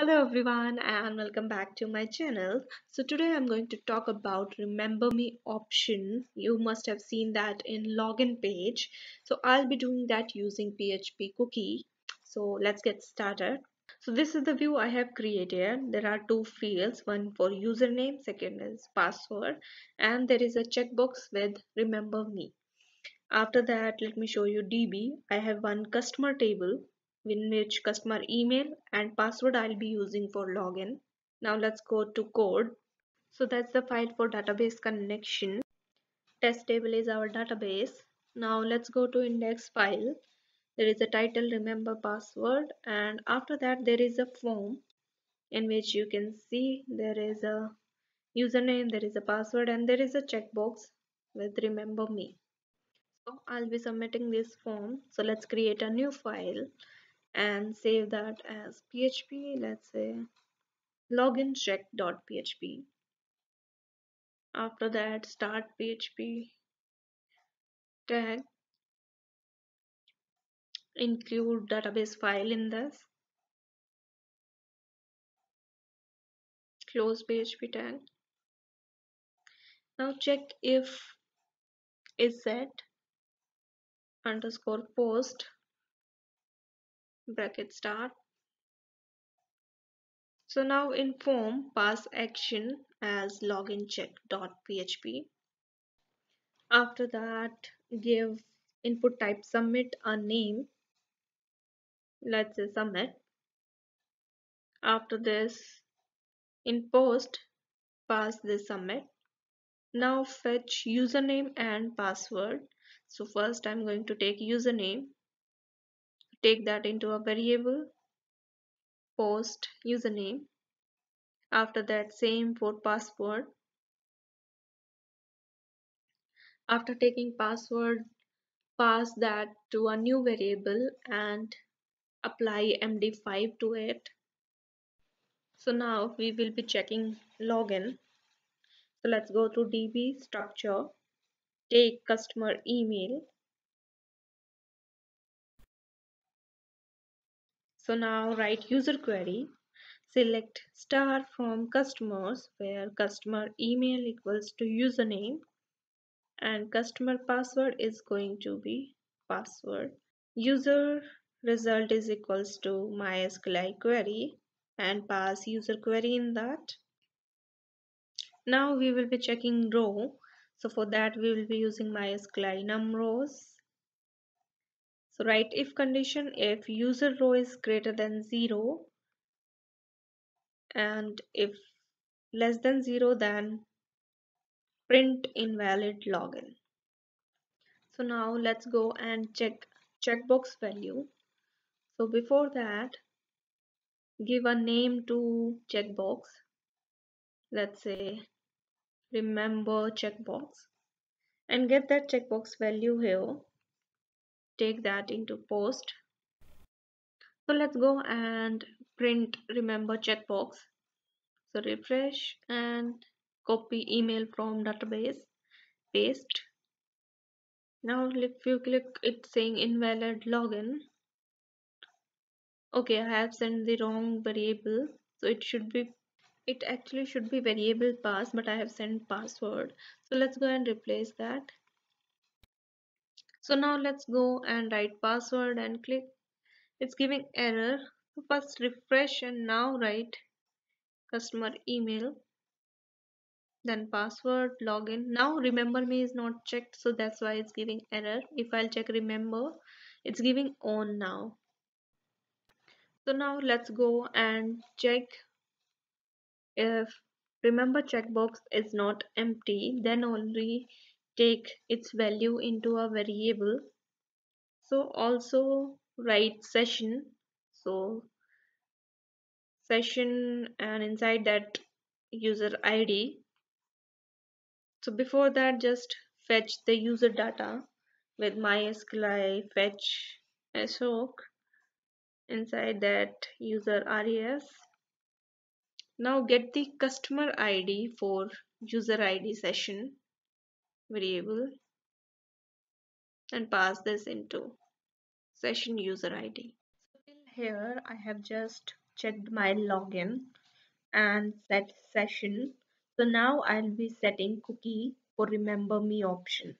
Hello everyone and welcome back to my channel. So today I'm going to talk about remember me option. You must have seen that in login page. So I'll be doing that using PHP cookie. So let's get started. So this is the view I have created. There are two fields, one for username, second is password and there is a checkbox with remember me. After that let me show you DB. I have one customer table in which customer email and password I'll be using for login. Now let's go to code. So that's the file for database connection. Test table is our database. Now let's go to index file. There is a title remember password and after that there is a form in which you can see there is a username, there is a password and there is a checkbox with remember me. So I'll be submitting this form. So let's create a new file and save that as php let's say login check.php after that start php tag include database file in this close php tag. Now check if is set underscore post bracket start so now in form pass action as login check.php after that give input type submit a name. Let's say submit. After this in post pass this submit. Now fetch username and password. So first i'm going to take username take that into a variable post username. After that same for password. After taking password pass that to a new variable and apply md5 to it. So now we will be checking login. So let's go to db structure. Take customer email so now write user query. Select star from customers where customer email equals to username and customer password is going to be password. User result is equals to MySQL query and pass user query in that. Now we will be checking row. So for that we will be using MySQL num rows so write if condition if user row is greater than 0 and if less than 0 then print invalid login. So now let's go and check checkbox value. So before that give a name to checkbox. Let's say remember checkbox and get that checkbox value here take that into post. So let's go and print remember checkbox. So refresh and copy email from database paste. Now if you click it saying invalid login. Okay i have sent the wrong variable. So it should be it actually should be variable pass but I have sent password. So let's go and replace that so now let's go and write password and click. It's giving error. So first refresh and now write customer email then password login. Now remember me is not checked so that's why it's giving error. If I'll check remember it's giving on now. So now let's go and check if remember checkbox is not empty then only take its value into a variable. So also write session. So session and inside that user id so before that just fetch the user data with mysqli fetch assoc inside that user res now get the customer id for user id session variable and pass this into session user id so till here i have just checked my login and set session. So now I'll be setting cookie for remember me option.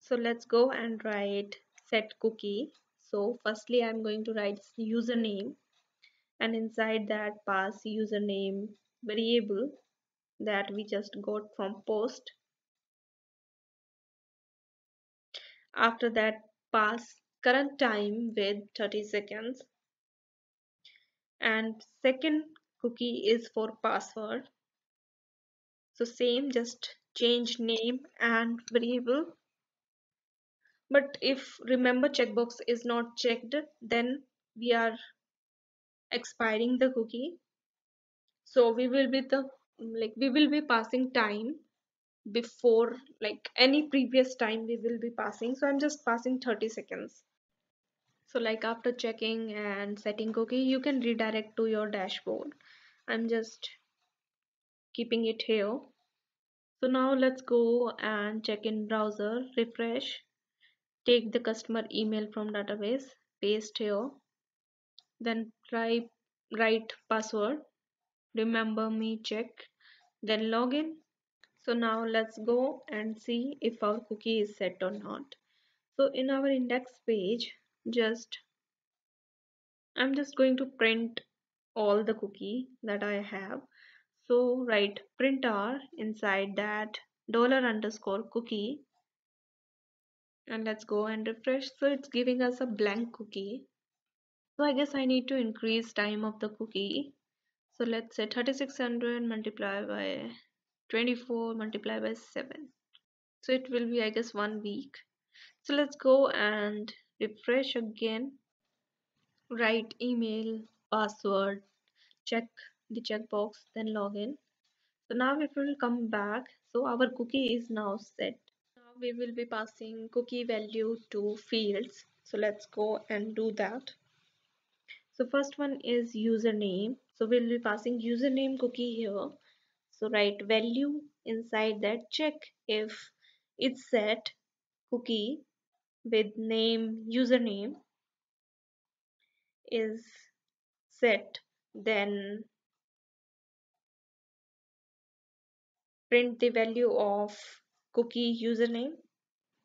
So let's go and write set cookie. So firstly I'm going to write username and inside that pass username variable that we just got from post after that pass current time with 30 seconds. And second cookie is for password. So same just change name and variable. But if remember checkbox is not checked then we are expiring the cookie. So we will be the like we will be passing time before like any previous time we will be passing. So i'm just passing 30 seconds. So like after checking and setting cookie you can redirect to your dashboard. I'm just keeping it here. So now let's go and check in browser refresh take the customer email from database paste here then try write password remember me check then login so now let's go and see if our cookie is set or not. So in our index page just I'm just going to print all the cookie that I have. So write print r inside that dollar underscore cookie. And let's go and refresh. So it's giving us a blank cookie. So I guess I need to increase time of the cookie. So let's say 3600 multiplied by 24 multiplied by 7 so it will be I guess one week. So let's go and refresh again. Write email password check the checkbox then login so now we will come back. So our cookie is now set. Now we will be passing cookie value to fields. So let's go and do that. So first one is username. So we'll be passing username cookie here so write value inside that check. If it's set cookie with name username is set then print the value of cookie username.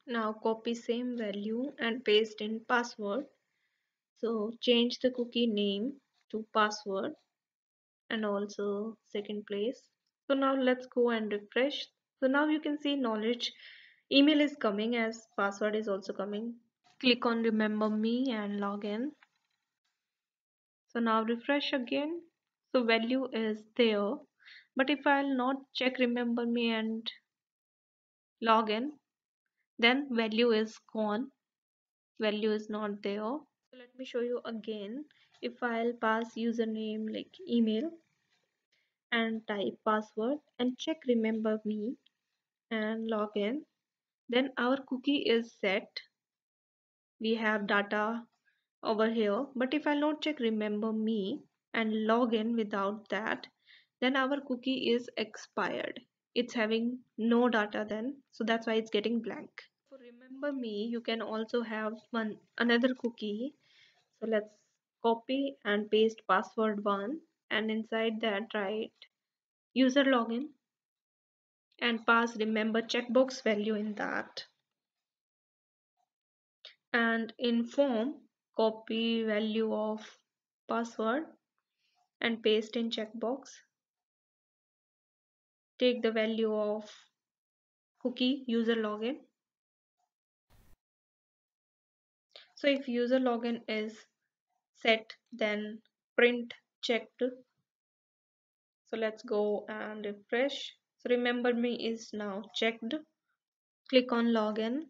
Now copy same value and paste in password. So change the cookie name to password and also second place so now let's go and refresh. So now you can see knowledge. Email is coming as password is also coming. Click on remember me and log in. So now refresh again. So value is there. But if I'll not check remember me and log in then value is gone. Value is not there. So let me show you again. If I'll pass username like email and type password and check remember me and log in. Then our cookie is set. We have data over here but if I'll not check remember me and log in without that then our cookie is expired. It's having no data then so that's why it's getting blank. For remember me you can also have one another cookie. So let's copy and paste password one and inside that write user login and pass remember checkbox value in that. And in form copy value of password and paste in checkbox. Take the value of cookie user login. So if user login is set then print checked. So let's go and refresh. So remember me is now checked. Click on login.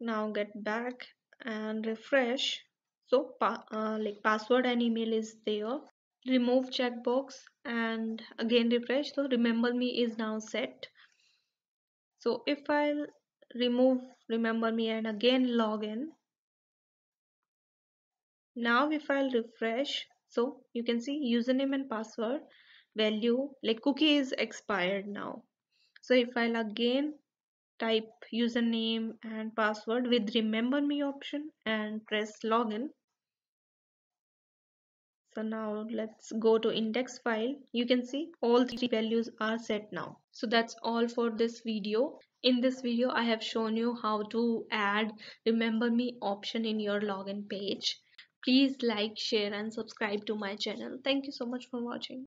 Now get back and refresh. So uh, like password and email is there. Remove checkbox and again refresh. So remember me is now set. So if I'll remove remember me and again log in now if I'll refresh so you can see username and password value like cookie is expired now. So if I'll again type username and password with remember me option and press login. So now let's go to index file. You can see all three values are set now. So that's all for this video. In this video i have shown you how to add remember me option in your login page. Please like, share and subscribe to my channel. Thank you so much for watching.